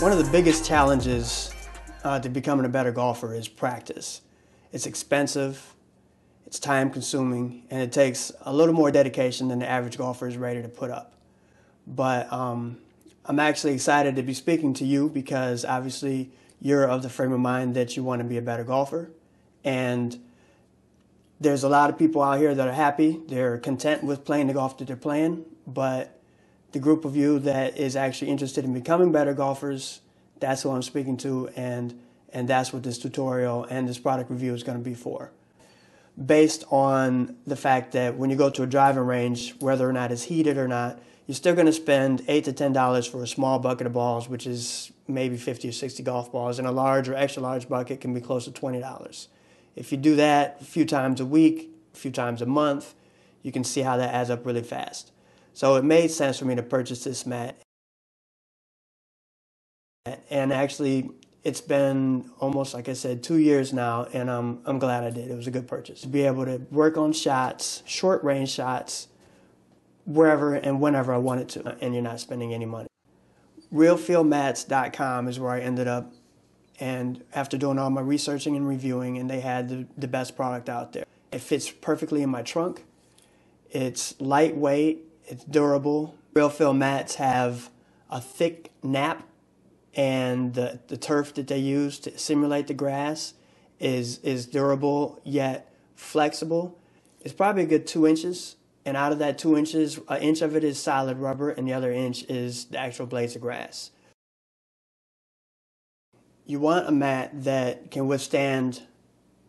One of the biggest challenges uh, to becoming a better golfer is practice. It's expensive, it's time consuming, and it takes a little more dedication than the average golfer is ready to put up. But um, I'm actually excited to be speaking to you because obviously you're of the frame of mind that you want to be a better golfer. And there's a lot of people out here that are happy, they're content with playing the golf that they're playing, but the group of you that is actually interested in becoming better golfers, that's who I'm speaking to, and, and that's what this tutorial and this product review is going to be for. Based on the fact that when you go to a driving range, whether or not it's heated or not, you're still going to spend eight to ten dollars for a small bucket of balls, which is maybe 50 or 60 golf balls, and a large or extra large bucket can be close to twenty dollars. If you do that a few times a week, a few times a month, you can see how that adds up really fast. So it made sense for me to purchase this mat. And actually, it's been almost, like I said, two years now, and I'm, I'm glad I did. It was a good purchase. To be able to work on shots, short range shots, wherever and whenever I wanted to, and you're not spending any money. RealFeelMats.com is where I ended up, and after doing all my researching and reviewing, and they had the, the best product out there. It fits perfectly in my trunk. It's lightweight it's durable. Real Feel mats have a thick nap, and the, the turf that they use to simulate the grass is, is durable yet flexible. It's probably a good two inches, and out of that two inches, an inch of it is solid rubber, and the other inch is the actual blades of grass. You want a mat that can withstand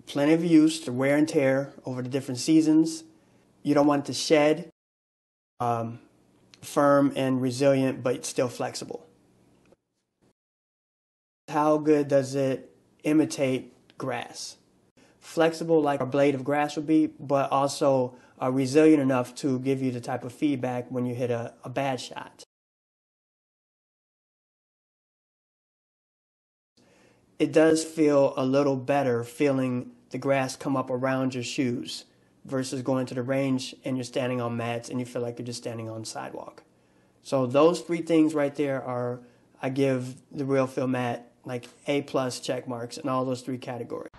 plenty of use, the wear and tear over the different seasons. You don't want it to shed um, firm and resilient, but still flexible. How good does it imitate grass? Flexible like a blade of grass would be, but also uh, resilient enough to give you the type of feedback when you hit a, a bad shot. It does feel a little better feeling the grass come up around your shoes versus going to the range and you're standing on mats and you feel like you're just standing on sidewalk. So those three things right there are I give the real feel mat like A plus check marks in all those three categories.